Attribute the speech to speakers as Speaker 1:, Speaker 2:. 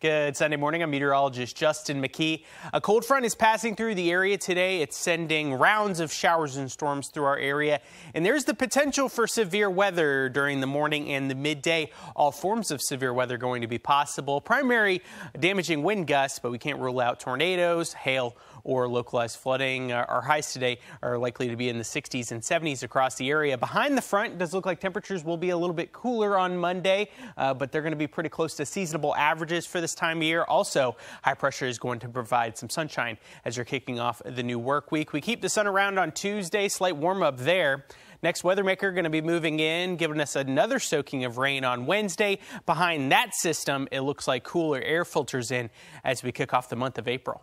Speaker 1: Good Sunday morning. I'm meteorologist Justin McKee. A cold front is passing through the area today. It's sending rounds of showers and storms through our area. And there's the potential for severe weather during the morning and the midday. All forms of severe weather going to be possible. Primary damaging wind gusts, but we can't rule out tornadoes, hail, or localized flooding. Our highs today are likely to be in the 60s and 70s across the area. Behind the front, it does look like temperatures will be a little bit cooler on Monday, uh, but they're going to be pretty close to seasonable averages for the this time of year. Also, high pressure is going to provide some sunshine as you're kicking off the new work week. We keep the sun around on Tuesday, slight warm up there. Next weather maker going to be moving in, giving us another soaking of rain on Wednesday. Behind that system, it looks like cooler air filters in as we kick off the month of April.